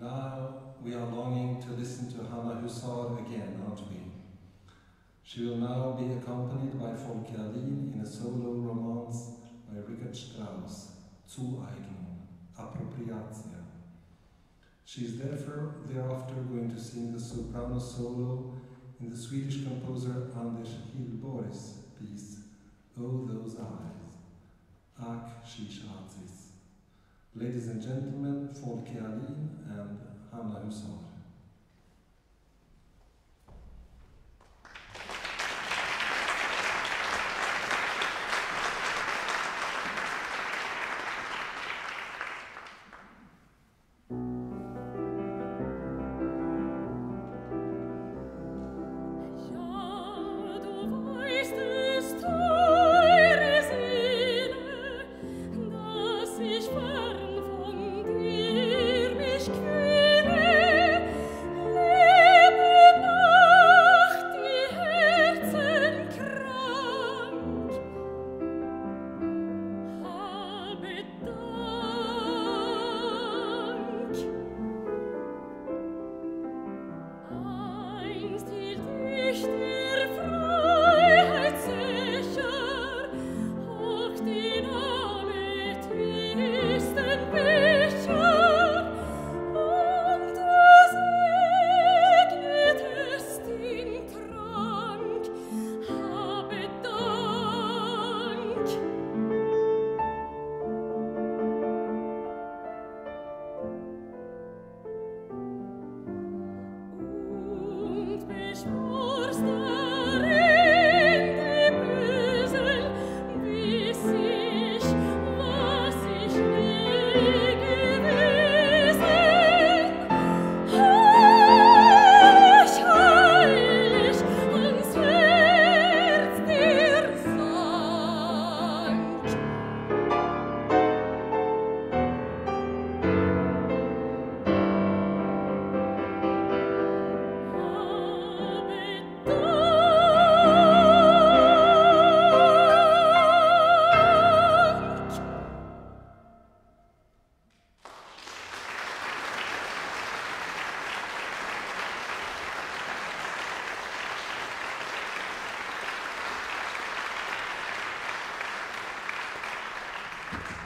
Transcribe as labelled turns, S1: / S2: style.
S1: Now we are longing to listen to Hanna Husáhr again, aren't we? She will now be accompanied by Folke Alin in a solo romance by Richard Strauss, Zueignung, Appropriatia. She is therefore thereafter going to sing the soprano solo in the Swedish composer Anders Hillborg's piece, Oh Those Eyes, Ak Shishatzis. Ladies and gentlemen, Folke Alin and Hanna Husáhr. you.